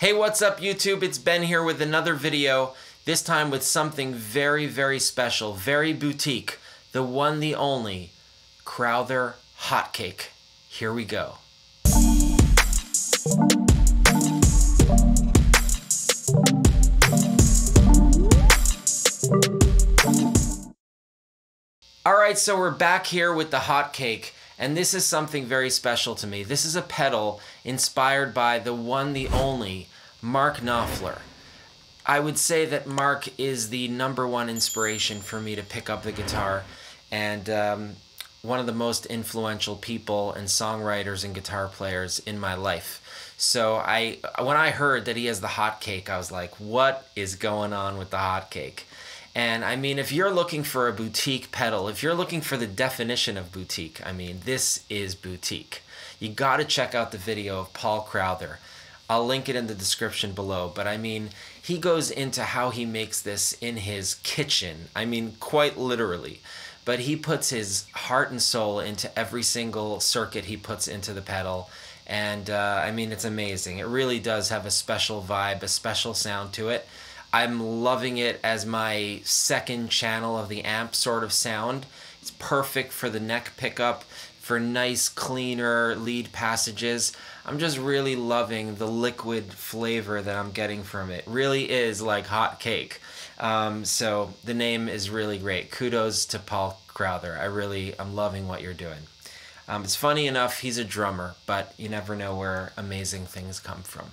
Hey, what's up YouTube? It's Ben here with another video, this time with something very, very special, very boutique, the one, the only, Crowther Hot Cake. Here we go. All right, so we're back here with the hot cake, and this is something very special to me. This is a pedal inspired by the one, the only, Mark Knopfler. I would say that Mark is the number one inspiration for me to pick up the guitar, and um, one of the most influential people and songwriters and guitar players in my life. So I, when I heard that he has the hot cake, I was like, "What is going on with the hot cake?" And I mean, if you're looking for a boutique pedal, if you're looking for the definition of boutique, I mean, this is boutique. You got to check out the video of Paul Crowther. I'll link it in the description below. But I mean, he goes into how he makes this in his kitchen. I mean, quite literally. But he puts his heart and soul into every single circuit he puts into the pedal. And uh, I mean, it's amazing. It really does have a special vibe, a special sound to it. I'm loving it as my second channel of the amp sort of sound. It's perfect for the neck pickup, for nice, cleaner lead passages. I'm just really loving the liquid flavor that I'm getting from it. Really is like hot cake. Um, so the name is really great. Kudos to Paul Crowther. I really, I'm loving what you're doing. Um, it's funny enough, he's a drummer, but you never know where amazing things come from.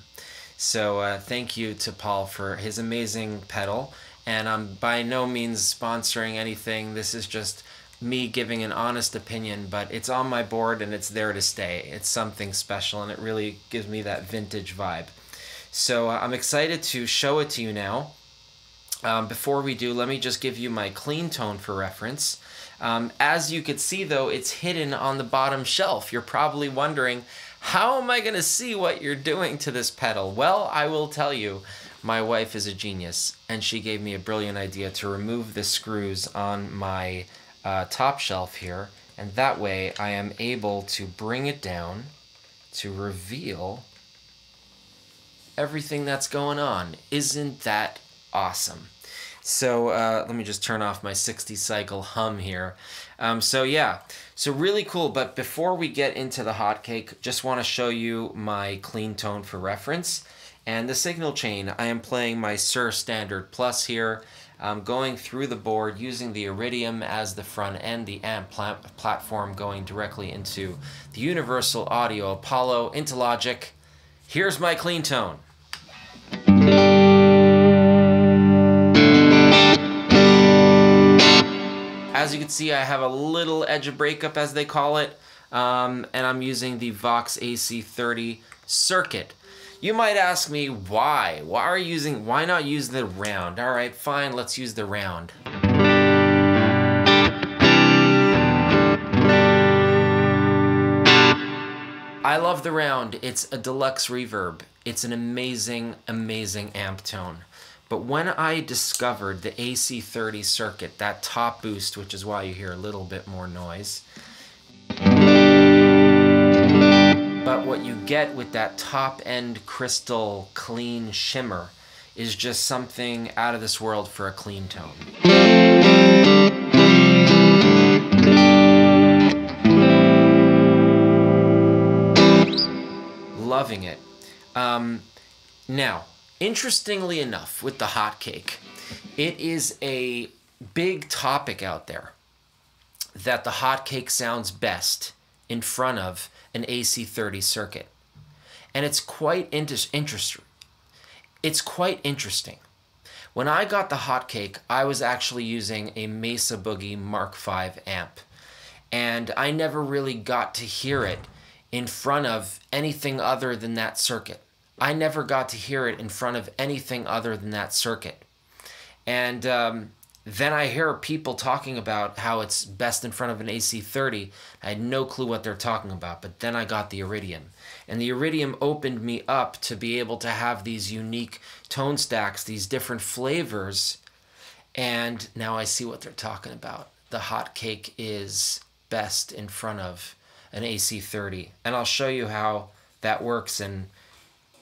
So uh, thank you to Paul for his amazing pedal. And I'm by no means sponsoring anything. This is just me giving an honest opinion, but it's on my board and it's there to stay. It's something special and it really gives me that vintage vibe. So uh, I'm excited to show it to you now. Um, before we do, let me just give you my clean tone for reference. Um, as you can see though, it's hidden on the bottom shelf. You're probably wondering, how am I going to see what you're doing to this pedal? Well, I will tell you. My wife is a genius, and she gave me a brilliant idea to remove the screws on my uh, top shelf here, and that way I am able to bring it down to reveal everything that's going on. Isn't that awesome? So uh, let me just turn off my 60 cycle hum here. Um, so yeah, so really cool. But before we get into the hotcake, just want to show you my clean tone for reference. And the signal chain, I am playing my Suhr Standard Plus here. I'm going through the board using the Iridium as the front end, the amp platform going directly into the Universal Audio Apollo into Logic. Here's my clean tone. As you can see, I have a little edge of breakup, as they call it, um, and I'm using the Vox AC30 circuit. You might ask me why? Why are you using, why not use the round? All right, fine, let's use the round. I love the round. It's a deluxe reverb. It's an amazing, amazing amp tone. But when I discovered the AC30 circuit, that top boost, which is why you hear a little bit more noise, what you get with that top end crystal clean shimmer is just something out of this world for a clean tone. Loving it. Um, now, Interestingly enough, with the hot cake, it is a big topic out there that the hot cake sounds best in front of an AC30 circuit. And it's quite inter- interesting. It's quite interesting. When I got the hot cake, I was actually using a Mesa Boogie Mark V amp. And I never really got to hear it in front of anything other than that circuit. I never got to hear it in front of anything other than that circuit. And um, then I hear people talking about how it's best in front of an AC30. I had no clue what they're talking about, but then I got the Iridium. And the Iridium opened me up to be able to have these unique tone stacks, these different flavors. And now I see what they're talking about. The hot cake is best in front of an AC30. And I'll show you how that works and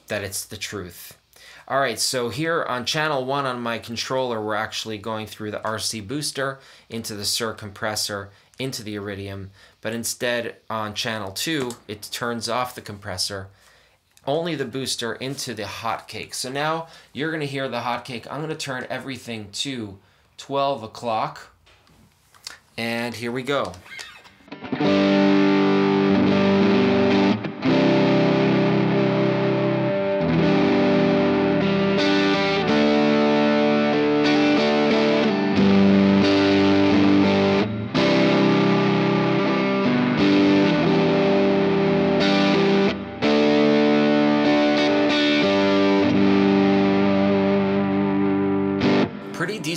that it's the truth. All right, so here on channel one on my controller, we're actually going through the RC booster into the SUR compressor into the Iridium, but instead on channel two, it turns off the compressor, only the booster into the hotcake. So now you're gonna hear the hotcake. I'm gonna turn everything to 12 o'clock, and here we go.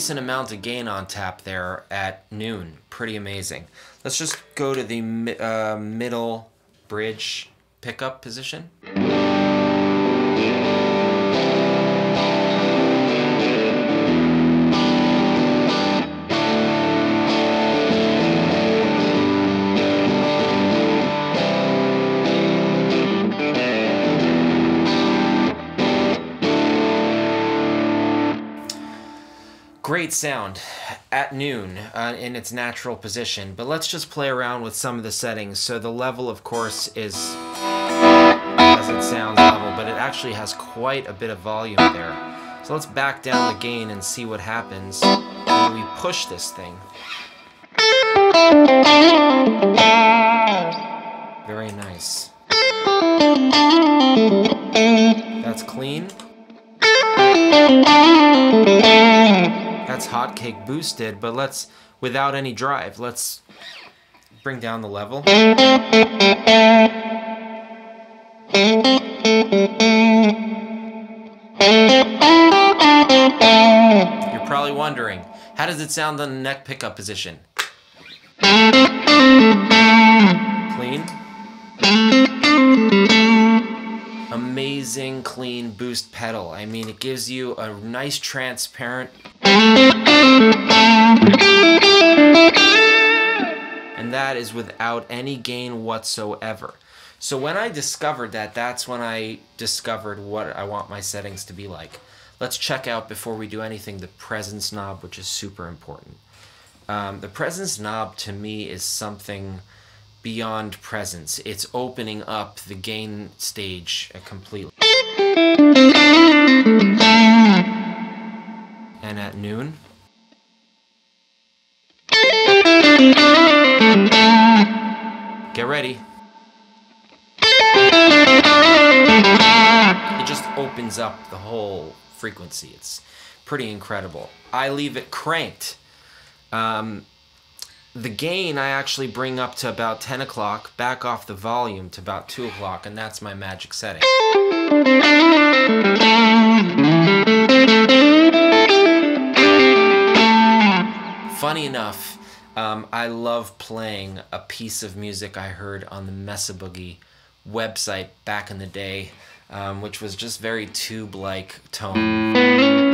Decent amount of gain on tap there at noon. Pretty amazing. Let's just go to the uh, middle bridge pickup position. Great sound at noon uh, in its natural position, but let's just play around with some of the settings. So the level, of course, is as it sounds level, but it actually has quite a bit of volume there. So let's back down the gain and see what happens when we push this thing. Very nice. That's clean. That's hotcake boosted, but let's, without any drive, let's bring down the level. You're probably wondering, how does it sound on the neck pickup position? Clean amazing clean boost pedal. I mean, it gives you a nice transparent and that is without any gain whatsoever. So when I discovered that, that's when I discovered what I want my settings to be like. Let's check out, before we do anything, the presence knob, which is super important. Um, the presence knob, to me, is something beyond presence. It's opening up the gain stage completely. And at noon. Get ready. It just opens up the whole frequency. It's pretty incredible. I leave it cranked. Um, the gain I actually bring up to about 10 o'clock, back off the volume to about 2 o'clock, and that's my magic setting. Funny enough, um, I love playing a piece of music I heard on the Mesa Boogie website back in the day, um, which was just very tube-like tone.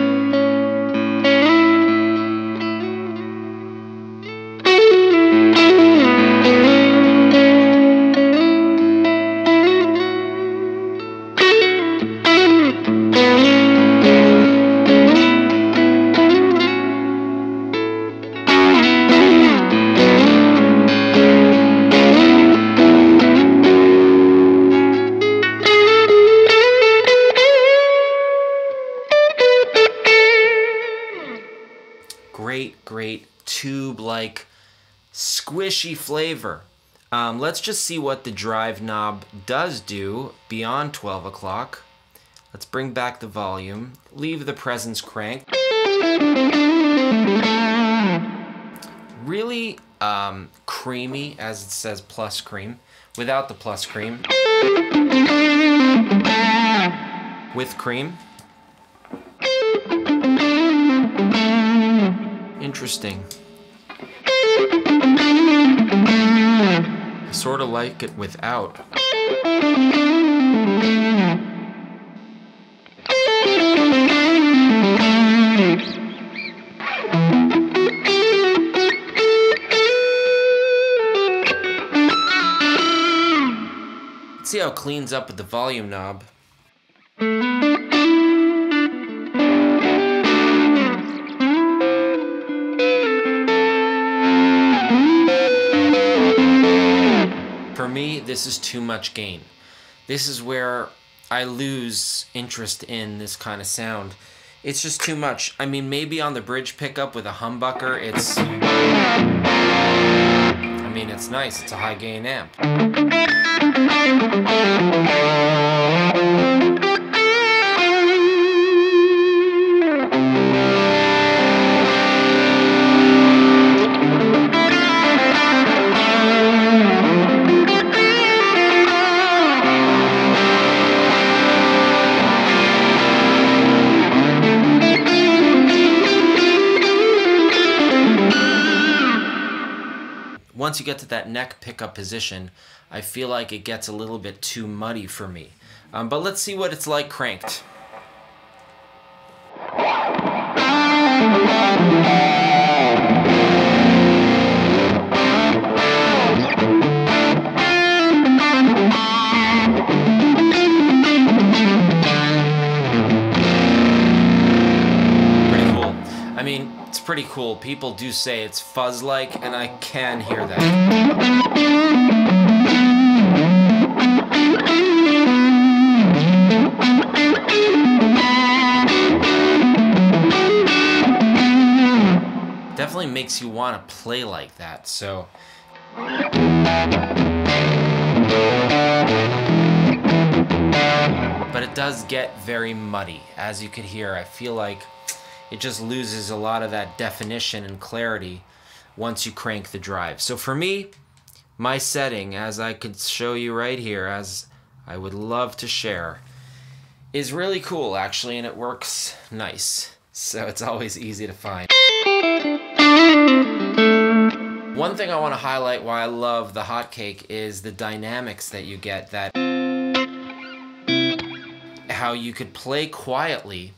Great, great tube-like squishy flavor. Um, let's just see what the drive knob does do beyond 12 o'clock. Let's bring back the volume, leave the presence crank. Really um, creamy, as it says plus cream, without the plus cream. With cream. Interesting. I sort of like it without. See how it cleans up with the volume knob. Too much gain. This is where I lose interest in this kind of sound. It's just too much. I mean, maybe on the bridge pickup with a humbucker, it's... I mean, it's nice. It's a high gain amp. Once you get to that neck pickup position, I feel like it gets a little bit too muddy for me. Um, but let's see what it's like cranked. Pretty cool. People do say it's fuzz-like, and I can hear that. Definitely makes you want to play like that, so... But it does get very muddy. As you can hear, I feel like it just loses a lot of that definition and clarity once you crank the drive. So for me, my setting, as I could show you right here, as I would love to share, is really cool actually, and it works nice. So it's always easy to find. One thing I want to highlight why I love the hotcake is the dynamics that you get that how you could play quietly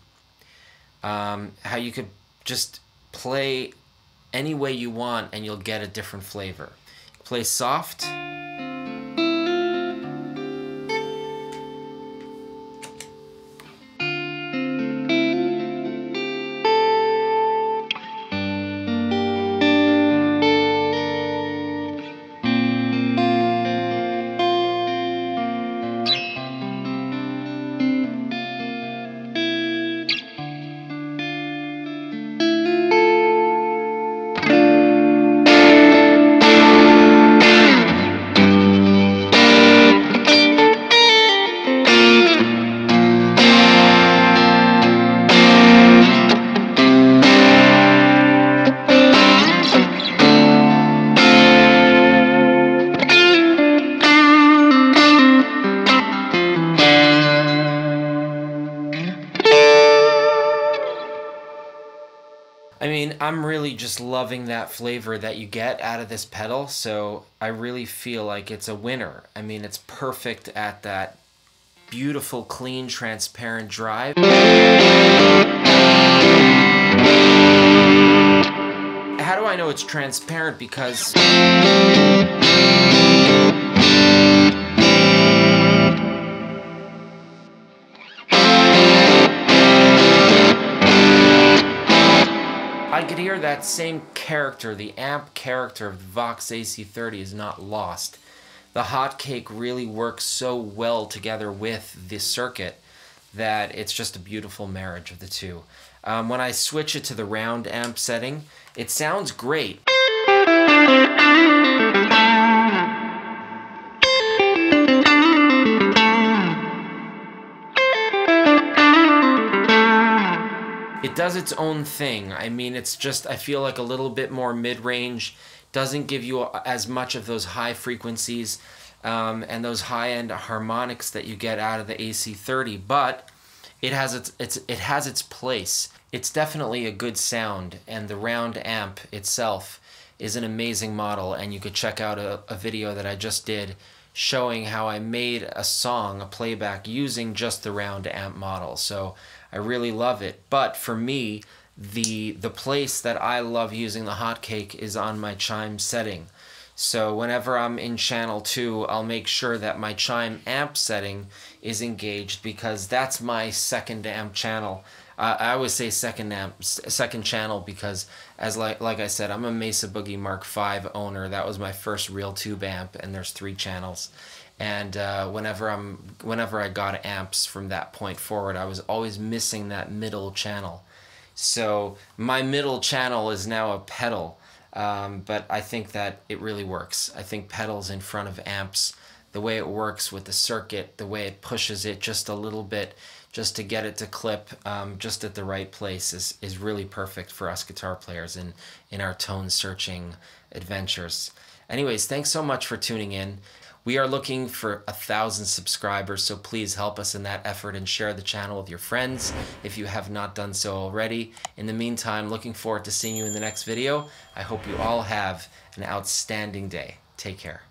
um, how you could just play any way you want and you'll get a different flavor. Play soft. I'm really just loving that flavor that you get out of this pedal, so I really feel like it's a winner. I mean, it's perfect at that beautiful, clean, transparent drive. How do I know it's transparent? Because... could hear that same character, the amp character of the Vox AC30 is not lost. The hotcake really works so well together with the circuit that it's just a beautiful marriage of the two. Um, when I switch it to the round amp setting, it sounds great. It does its own thing. I mean, it's just, I feel like a little bit more mid-range, doesn't give you as much of those high frequencies um, and those high-end harmonics that you get out of the AC30, but it has its, its, it has its place. It's definitely a good sound, and the round amp itself is an amazing model, and you could check out a, a video that I just did showing how I made a song, a playback, using just the round amp model. So I really love it. But for me, the the place that I love using the hotcake is on my chime setting. So whenever I'm in channel 2, I'll make sure that my chime amp setting is engaged because that's my second amp channel. Uh, I always say second amp, second channel because as like like I said, I'm a Mesa Boogie Mark V owner. That was my first real tube amp, and there's three channels. And uh, whenever I'm whenever I got amps from that point forward, I was always missing that middle channel. So my middle channel is now a pedal, um, but I think that it really works. I think pedals in front of amps, the way it works with the circuit, the way it pushes it just a little bit, just to get it to clip um, just at the right place is, is really perfect for us guitar players in, in our tone searching adventures. Anyways, thanks so much for tuning in. We are looking for a thousand subscribers, so please help us in that effort and share the channel with your friends if you have not done so already. In the meantime, looking forward to seeing you in the next video. I hope you all have an outstanding day. Take care.